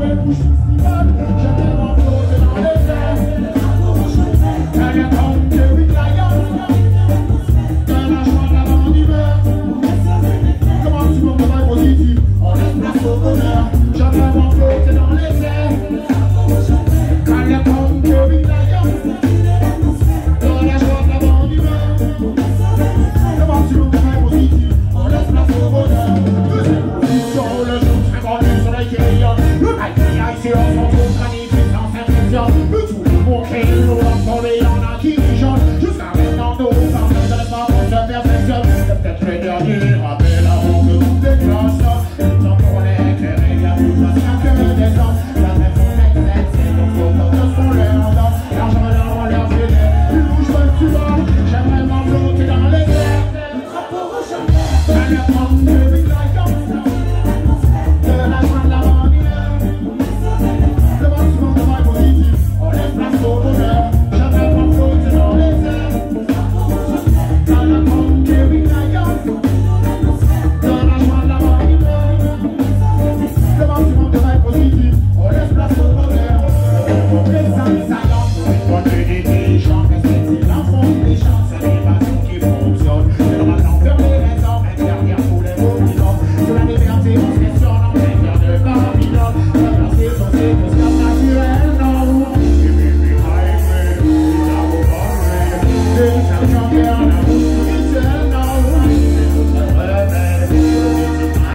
ouais, bouge, festival. J'aime bien de la